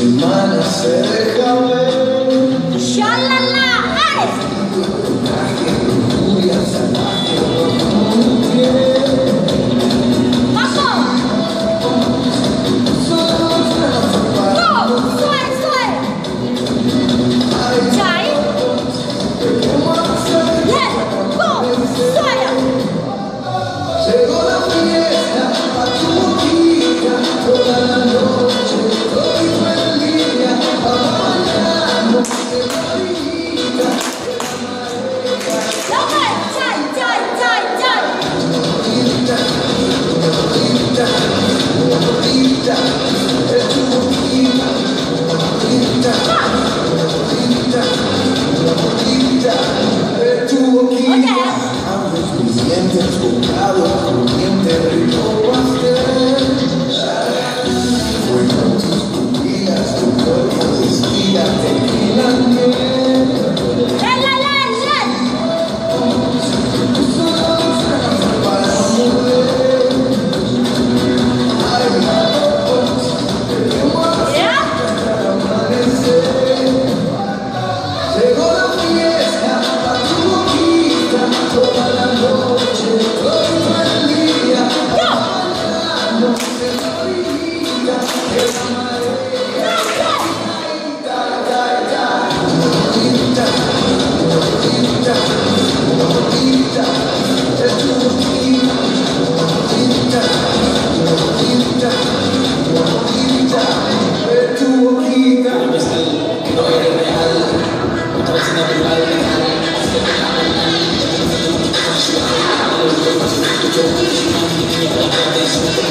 semana se deja ver. Tequila, Thank you.